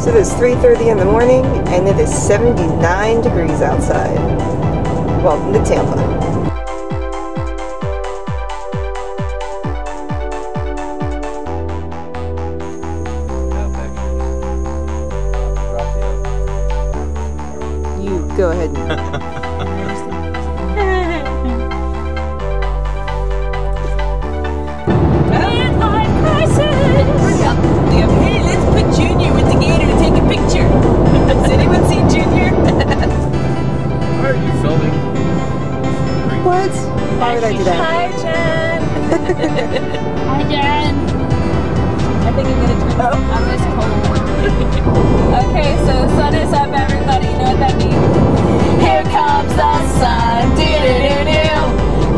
So it is 3.30 in the morning and it is 79 degrees outside. Welcome to Tampa. You go ahead What? Why would I do that? Hi, Jen. Hi, Jen. I think I'm gonna turn I was cold. Okay, so the sun is up, everybody. You know what that means? Here comes the sun. Do-do-do-do.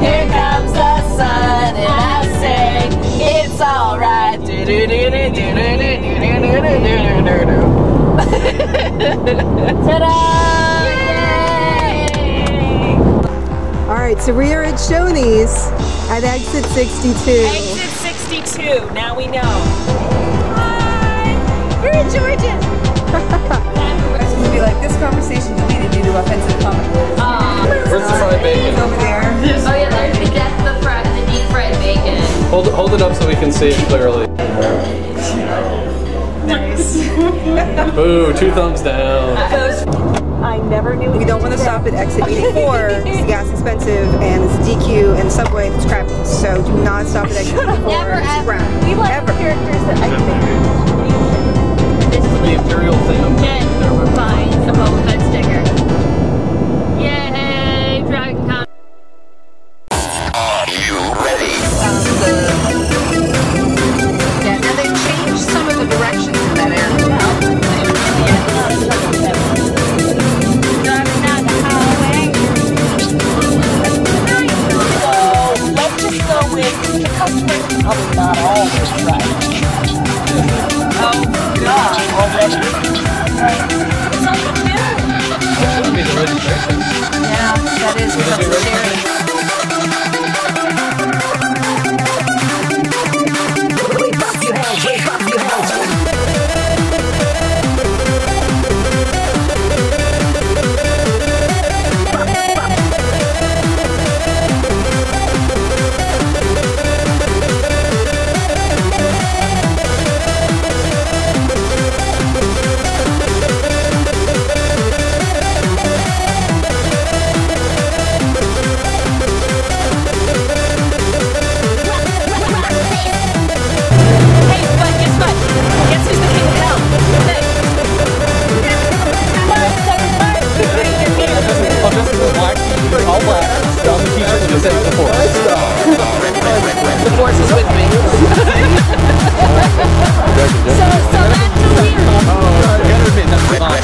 Here comes the sun, and I say it's alright. Do -do -do -do -do -do -do -do Ta-da! Right, so we are at Shoney's at exit 62. Exit 62. Now we know. Hi. We're in Georgia. be like, this conversation deleted due to offensive comment. Where's the fried bacon? Over there. Oh yeah, there's the that's the fried, the deep fried bacon. Hold it, hold it up so we can see it clearly. Nice. Boo, two thumbs down. I never knew. We don't want to stop at exit 84 because the gas is expensive and it's DQ and the subway is crappy. So do not stop at exit 84. Never, ever. crap. We like Ever. characters that I think. Yeah, that is What is it, just said the force. the force is with me. so, so that's weird. Oh, okay.